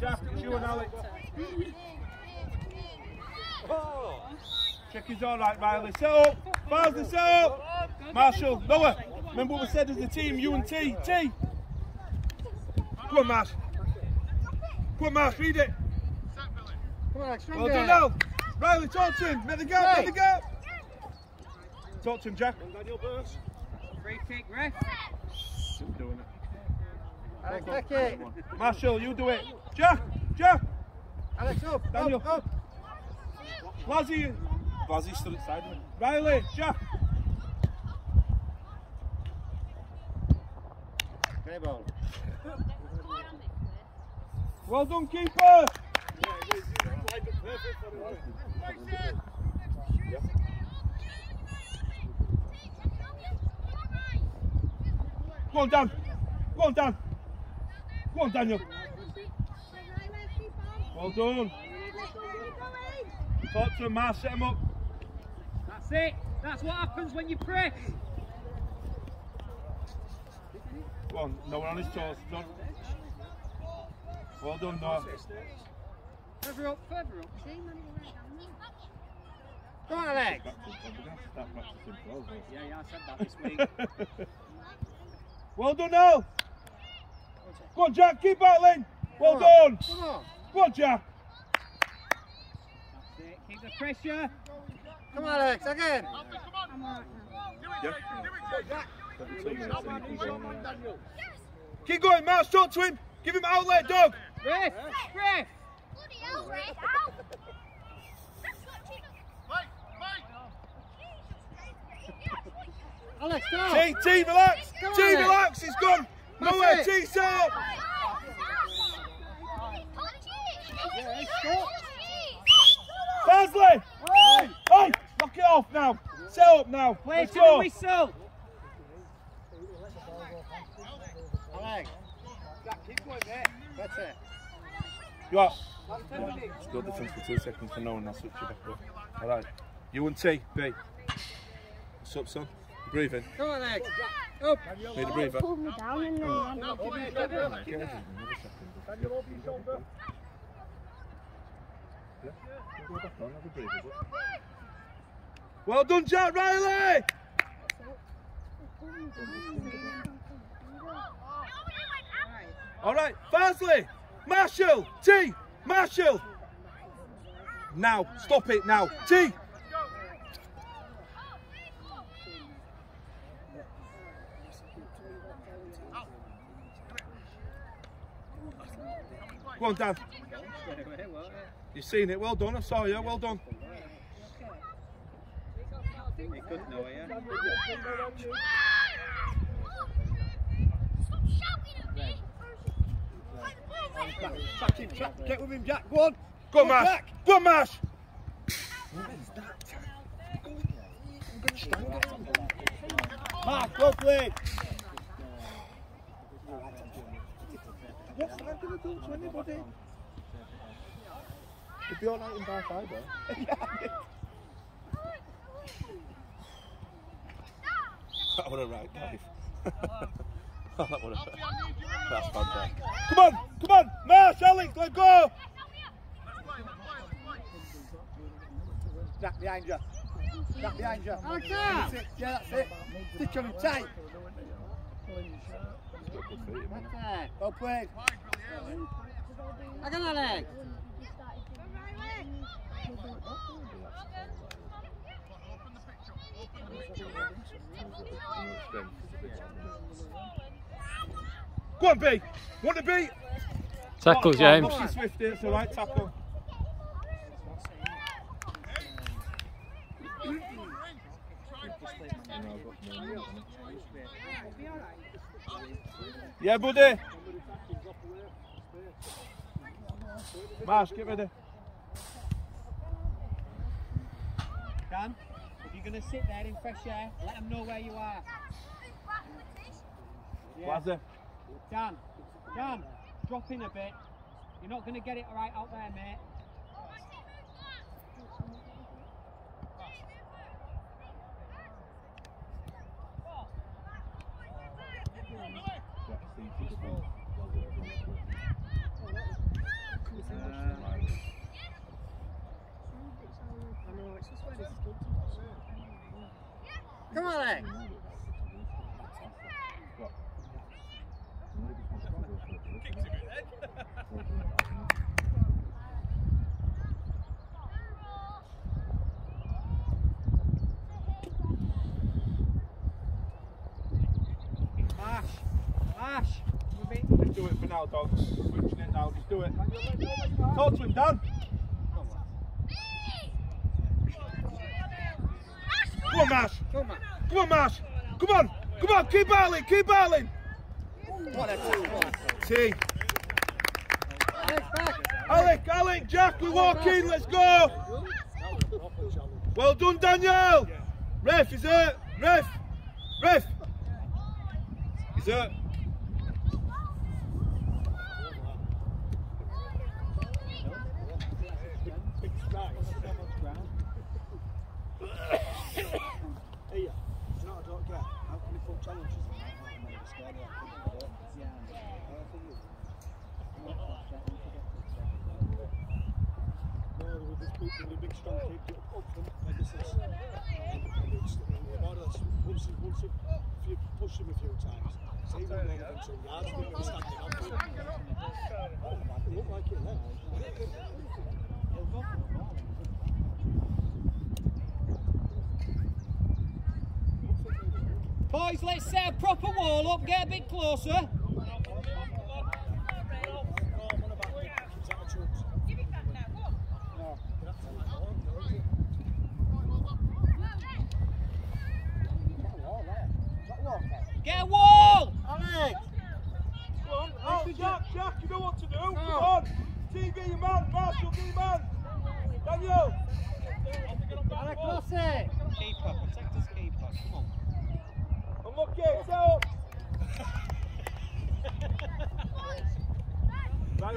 Jack, it's you and Alex. Check he's all right, Riley. Set up. Farsley, set up. Marshall, lower. Remember what we said as a team, you and T. T. Come on, Marsh. Come on, Marsh, read it. Come on, Well stronger. done now. Riley, talk to him. Make the gap, make the gap. Talk to him, Jack. Free kick, ref. Doing it. Alex, take it. Marshall, you do it. Jack, Jack. Alex, up, Daniel. up, up. Blazzy. Blazzy stood inside me. Riley, Jack. Great ball. Well done, keeper. Go on, Dan. Go on, Dan. Go on, Daniel. Well done. Talk to him, Marsh. Set him up. That's it. That's what happens when you press. Go on. No one on his toes. Done. Well done, Noah. Further up, further up. Go on, Alex. Yeah, yeah, I said that this week. well done, Al. Go on, Jack. Keep battling. Well on. done. Come on. Go on, Jack. That's it. Keep the pressure. Come on, Alex, again. Keep going, Marsh. Talk to him. Give him outlet, dog. Ref, ref. Alex, go. T, T, relax. T, relax. He's gone. That's Nowhere. it. T, set Hey, knock it off now. Set up now. Play Let's to go. the whistle. Alex. That's it. You are. Good defence for two seconds for no one. I'll switch you back up. All right. You and T, B. What's up, son? Breathing? Come on, Alex. Up. Need a breather? Pulled me down and then Well done, Jack Riley. All right, Farsley, Marshall, T, Marshall. Now, stop it now. T. Go on, Dan. You've seen it. Well done. I saw you. Well done. He couldn't know it, yeah. Track. Get with him, Jack. Go on. Go on, Mash. Jack. Go on, Mash. Mark, well played. What's that to do to anybody? It'd be all right in bar though. That would have right, Dave. that would have. That's fantastic. Come on, come on, Marsh, Alex, let go. Jack behind you. Jack behind you. Alex, That's it. Yeah, that's it. Stick on him tight. That's it. Well played. Again, Alex. Go on, B. Want to be? Tackle, Oh, James. Lucky Swifty, it's all right, tackle. Yeah, buddy. Marsh, get ready. Dan, if you're going to sit there in fresh air, let them know where you are. Yeah. Blazzy. Dan, Dan, drop in a bit. You're not going to get it right out there, mate. Come on, Alex. Ash, Ash, do it for now, dog. Switching it now, just do it. Talk to him, Dan. Come on, Mash. Come on. Mash. Come on. Come on, keep battling, keep battling. What a tackle. T. Back. Alec, Alec, Jack, we walk in, let's go. Well done, Daniel. Ref, he's hurt. Ref. Ref. He's hurt. Hey, you know what I don't get? How can you put challenges in that? I'm not scared of that. Uh, for you. No, with this big, with the big strong kick up, up front, Pegasus. And it's more or less, once, you- once you, if you push him a few times, say we go within two yards, I think we're standing up. It looked like it there. Boys, let's set a proper wall up, get a bit closer.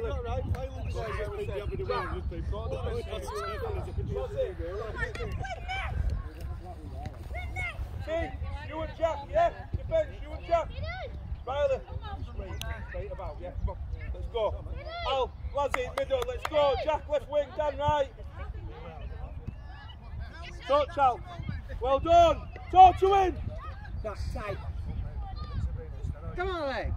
got right, Highland guys that would the other way, would they? That's it. Team, you and Jack, yeah? Defence, you and Jack. Riley, straight about, yeah? Come on, let's go. Al, Lazzie, middle, let's go. Jack, left wing, Dan, right. Touch, Al. Well done. Talk to him. That's tight. Come on, Alex.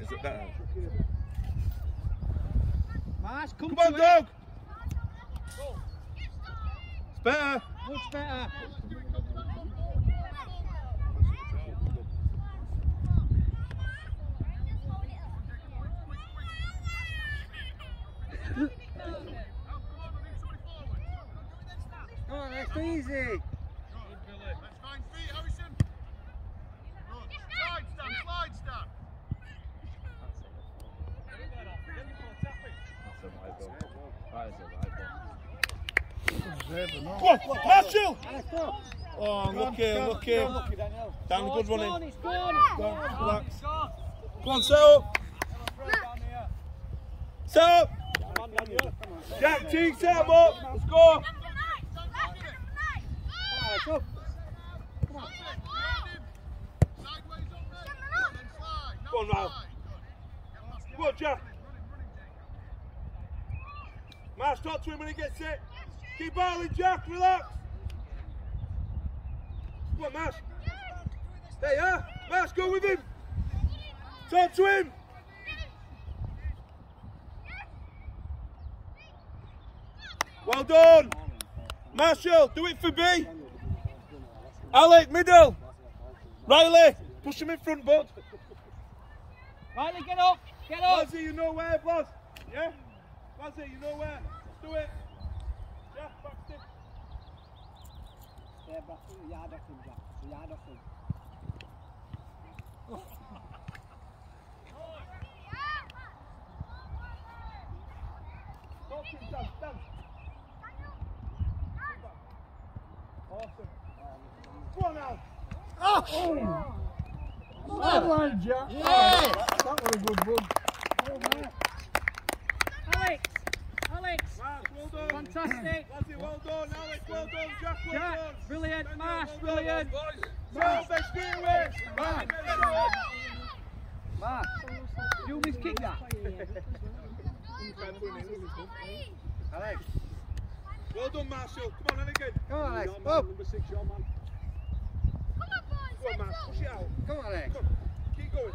Is it better? Marsh, come Come on, to dog. it. It's better. Much better. Come on, Alex, easy. On, Marshall. Alex, go. Oh, lucky, lucky. Dan, good It's running. Go on, relax. Come on, set up. Set up. Jack T, set him up. Let's go. Alex, up. Sideways up there. And then slide. Now Go on, Ralph. Go on, Jack. Marsh, talk to him when he gets it. Keep battling, Jack. Relax. Come on, Marsh. There you are. Marsh, go with him. Talk to him. Well done. Marshall, do it for B. Alec, middle. Riley, push him in front, bud. Riley, get up. Get up. Lazzy, you know where, boss? Yeah? Lazzy, you know where? Let's do it. Yeah, back stick. Yeah, back a yard off him, Jack. A yard off him. Talk him, Dan, Dan. Awesome. Come on now. Well done, Jack. Yeah. That was a good run. Marsh, well. Fantastic. Alex. Jack, brilliant. Marsh, brilliant. Mark, you miss kick that. Alex. Well done. Come on, again. Come on, Alex. Number six, your man. Go on, Marsh. Push it out. Come on, Alex. Come on. Keep going.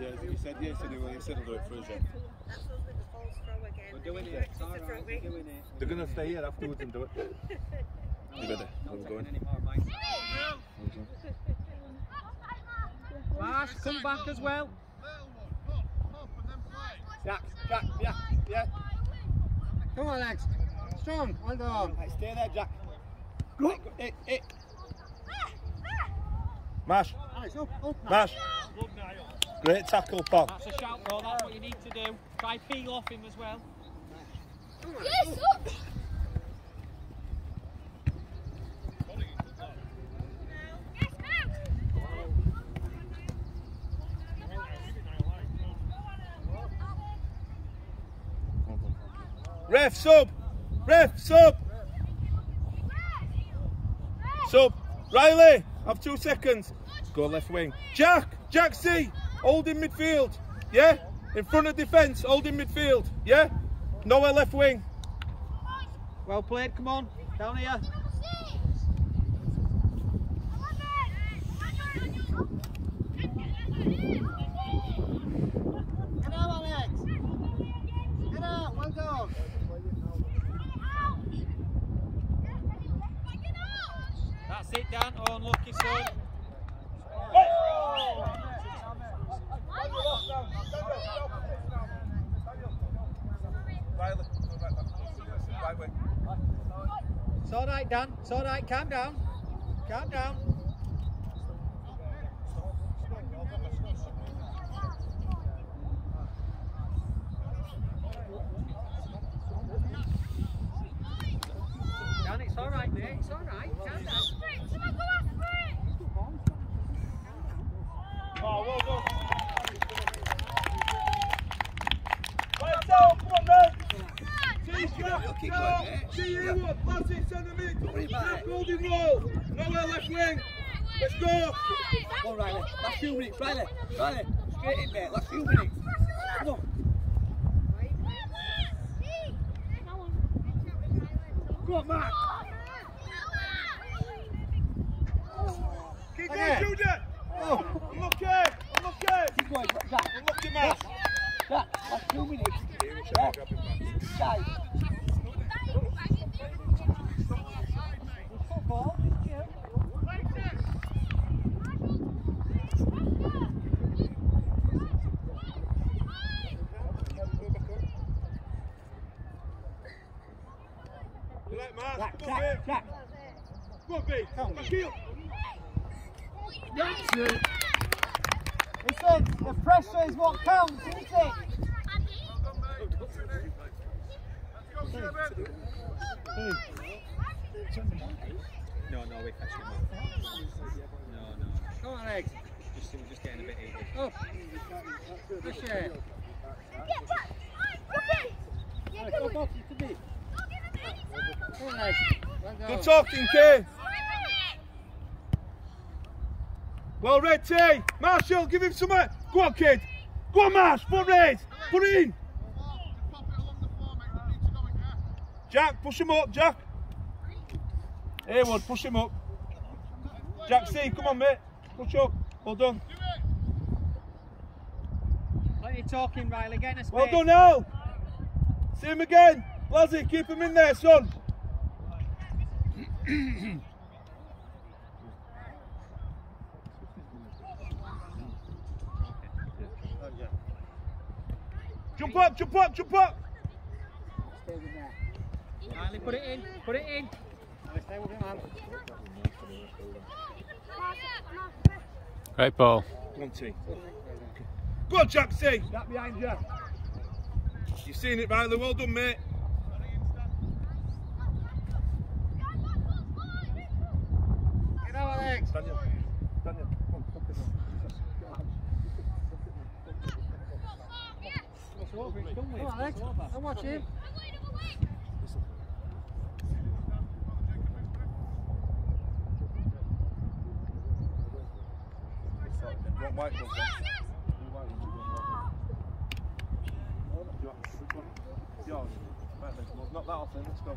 Yeah, he said yes, anyway. He said he'll do it for us. Yeah. That's supposed to be the false throw again. We're doing it. It's all right. We're doing it. They're gonna stay here afterwards and do it. You better. Not I'm going. any more bites. Marsh, come back as well. Little one, pop, pop, and then play. Jack, Jack, yeah, yeah. Come on, Alex. Strong, well done. Right, stay there, Jack. Go. It, it. Mash. Ah, Alex, up, up. Mash. Great tackle, Pop. That's a shout, though. That's what you need to do. Try peel off him as well. Yes, up! Ref, sub. Ref, sub. Sub. Riley, have two seconds. Go left wing. Jack, Jack C. Hold in midfield. Yeah? In front of defence, hold in midfield. Yeah? Nowhere left wing. Well played, come on. Down here. Get out, Alex. Get out, well done. That's it, Dan. Oh, unlucky, son. Riley, right wing. It's all right, Dan. It's all right. Calm down. Calm down. Dan, it's all right, mate. It's all right. Calm down. Oh, well done. Right, so, come on, man. See, Jack, no. See you, what? Pass it, send them in. Jack, holding roll. Nowhere left wing. Let's go. Go, Riley. Last few minutes, Riley. Riley. Straight in, mate. Last few minutes. Come on. Come on, Mark. Keep going, Okay. Judah. Oh. Unlucky. Unlucky. Keep going, Jack. Unlucky, man. Jack, last few minutes. Yeah. Side. Football, didn't you? You like Mars? Jack, Come on, Jack. Come on, babe. Come on, Back. That's it. Listen, the pressure is what counts, isn't it? Well done, mate. Let's go, Kevin. No, no, we're catching him up. No, no. Come on, Alex. Just, we're just getting a bit heated. Oh. Push it. Alex, up, up, to me. Come on, Alex. Well done. Good talking, Kay. Well Red T. Marshall, give him some. Uh, go on, kid. Go on, Marsh. Foot raise. Put it in. Just pop it along the floor, mate. We need to go in. Jack, push him up, Jack. Haywood, push him up. Jack C, come on, mate. Push up. Well done. Plenty of talking, Riley. Getting a space. Well done, Al. See him again. Blazzy, keep him in there, son. Jump up, jump up, jump up. Stay with that. Riley, put it in. Put it in. Stay with him, man. Great ball. One T. Go on, Jacksy. That behind you. You've seen it, Riley. Well done, mate. Alex. Daniel. Daniel. Come on, fuck it Come on, Alex. I'm watching. You want white gloves on? You want white gloves on? You want- which one? Yours. Right then, well, knock that off then, let's go.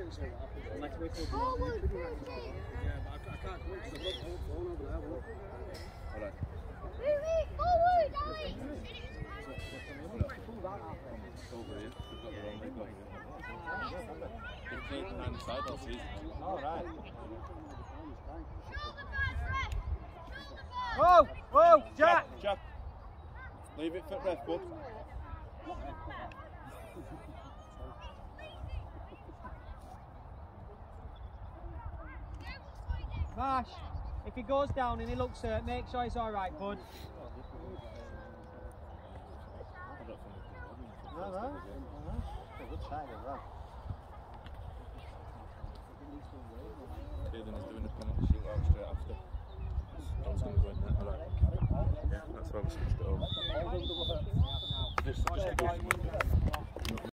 Whoa! Whoa! Jack! Jack. Leave it for ref, bud. Marsh, if he goes down and he looks hurt, make sure he's alright, bud. Caden is doing the penalty shootout straight after. John's going to go in there. All right. Yeah, that's why we switched it over. Just, just a